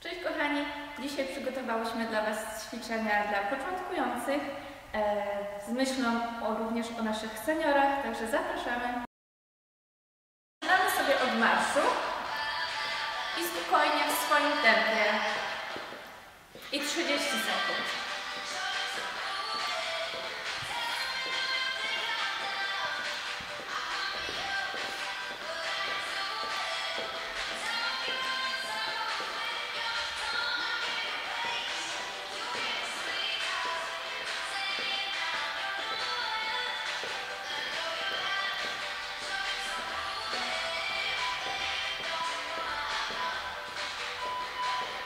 Cześć kochani, dzisiaj przygotowałyśmy dla Was ćwiczenia dla początkujących e, z myślą o, również o naszych seniorach, także zapraszamy. Zaczynamy sobie od marszu i spokojnie w swoim tempie i 30 sekund.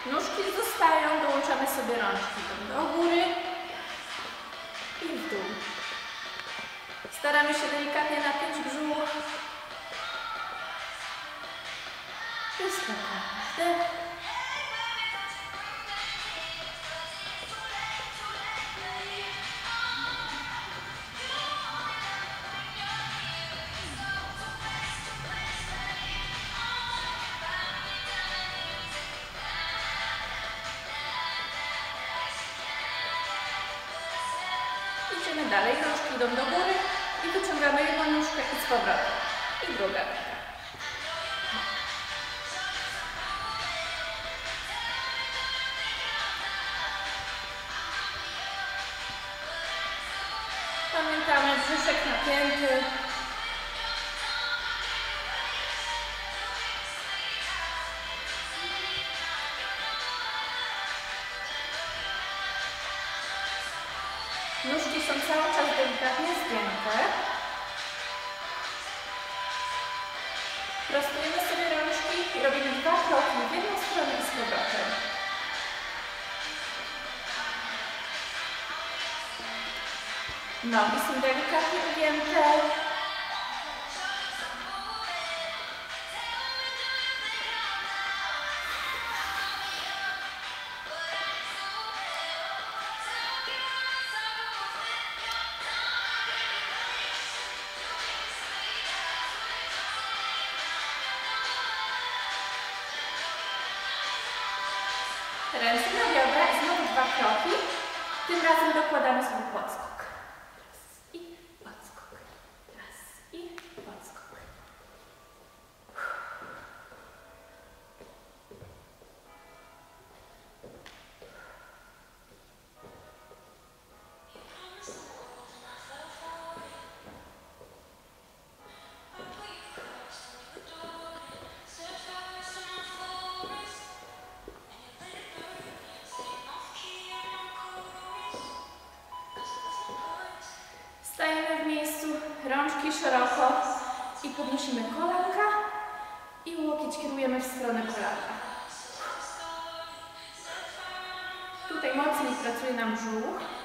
Nóżki zostają, dołączamy sobie rączki do góry i w dół. Staramy się delikatnie napiąć brzuch. Wdech. Dalej, nóżki idą do góry i wyciągamy jedną nóżkę i z powrotem. I druga. Pamiętamy, brzuszek napięty. Dwa kroki w jedną stronę i z powrotem. Nogi są delikatnie ugięte. Ręce na biodra i znowu dwa kroki. Tym razem dokładamy sobie podskok. Szeroko i podnosimy kolanka i łokieć kierujemy w stronę kolana. Tutaj mocniej pracuje nam brzuch.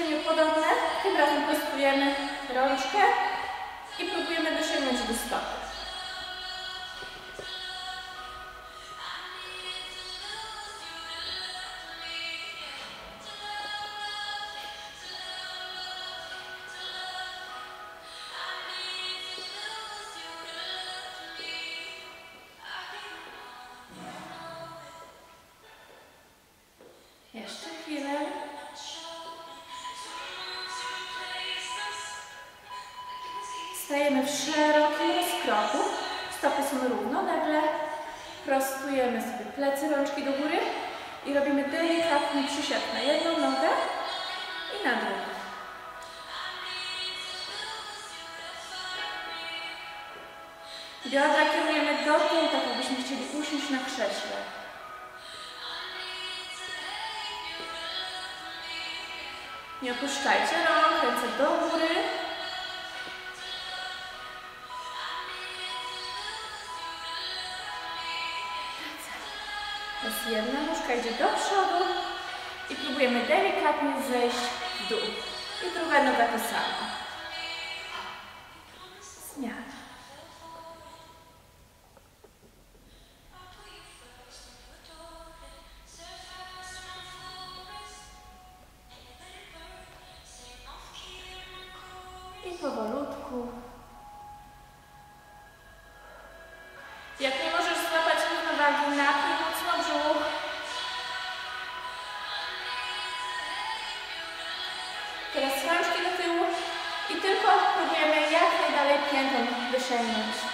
Ćwiczenie podobne, tym razem prostujemy rączkę i próbujemy dosięgnąć do stopy. Jeszcze chwilę. Stajemy w szerokim rozkroku. Stopy są równolegle. Prostujemy sobie plecy, rączki do góry i robimy delikatny przysiad na jedną nogę i na drugą. Biodra kierujemy do tyłu, tak jakbyśmy chcieli usiąść na krześle. Nie opuszczajcie rąk, ręce do góry. przez jedną nóżkę idzie do przodu i próbujemy delikatnie zejść w dół. I druga noga to samo. Zmiana. tentando.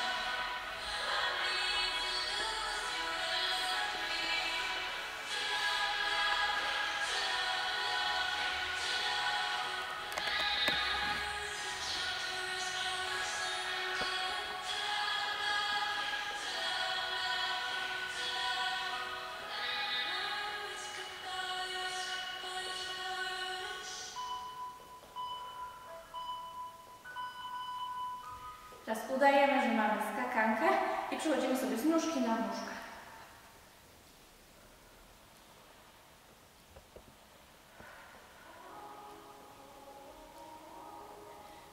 Teraz udajemy, że mamy skakankę i przechodzimy sobie z nóżki na nóżkę.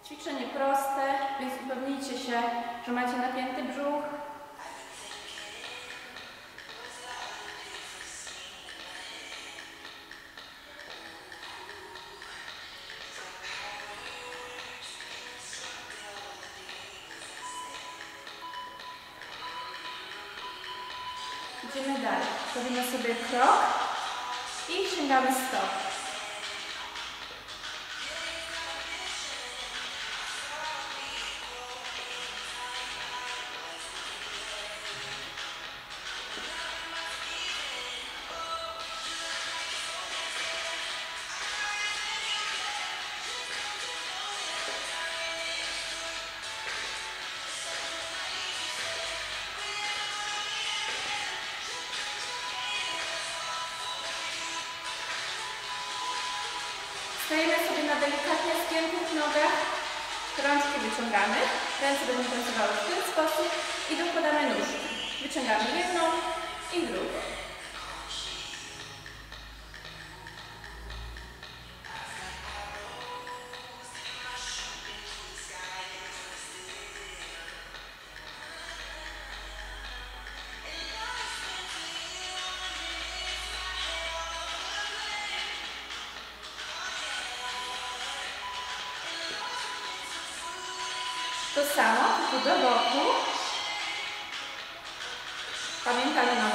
Ćwiczenie proste, więc upewnijcie się, że macie napięty brzuch. Idziemy dalej. Robimy sobie krok i sięgamy stop. Rączki wyciągamy, ręce będą pracowały w ten sposób i dokładamy nóżki. Wyciągamy jedną i drugą. To samo, tylko do boku. Pamiętamy, nogi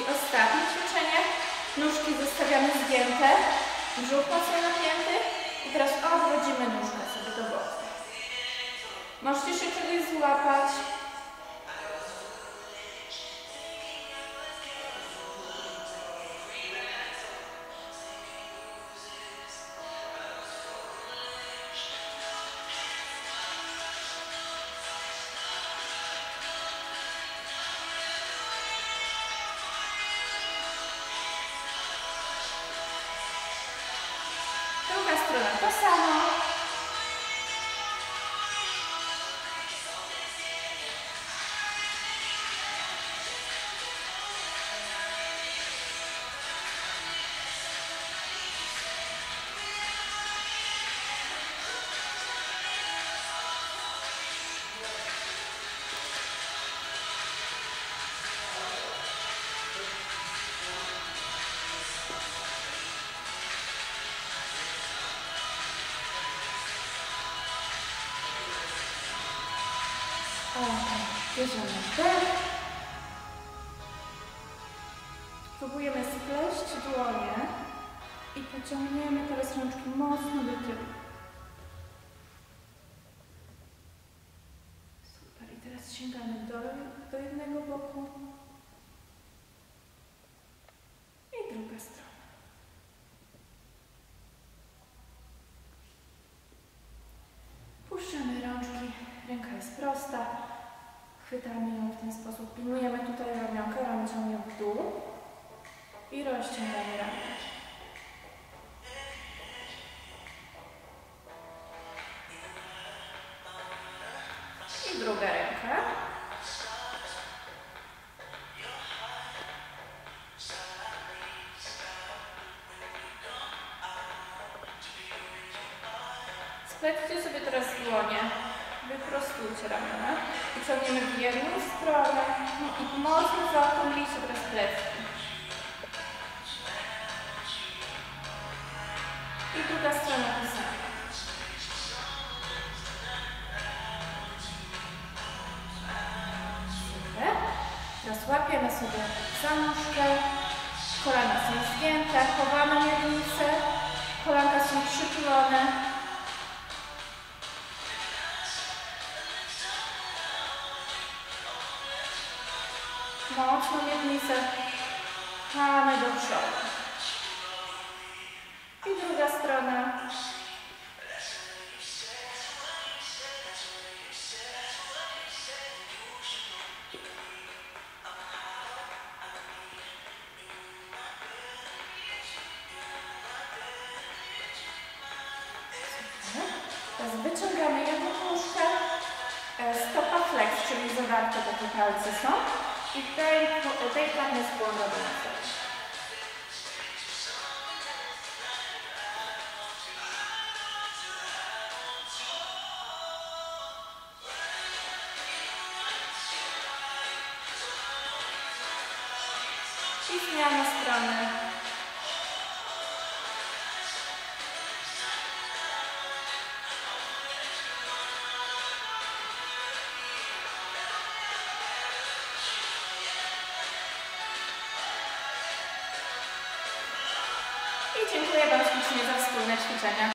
I ostatnie ćwiczenie. Nóżki zostawiamy zgięte, brzuch mocno napięty i teraz odwrócimy nóżkę sobie do boku. Możecie się czegoś złapać. Bierzemy wdech. Próbujemy spleść dłonie i pociągniemy teraz rączki mocno do tyłu. Super. I teraz sięgamy Chwytamy ją w ten sposób. Pilnujemy tutaj ramionka, ramię ciągnie w dół i rozciągamy ramię. I druga ręka. Splećcie sobie teraz dłonie. Wyprostujcie ramiona i ciągniemy w jedną stronę i mocno zaokrągliście teraz plecki. I druga strona to samo. Teraz łapiemy sobie za nóżkę. Kolana są zgięte, chowamy miednicę. Kolanka są przytulone. Mocno miednicę pchamy do przodu. I druga strona. Wyciągamy jedną nóżkę, e, stopa flex, czyli zawarte takie palce są i tej, tej plany skłon robimy sobie. I zmiana strony. I dziękuję Wam ślicznie za wspólne ćwiczenia.